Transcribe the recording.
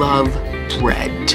love bread.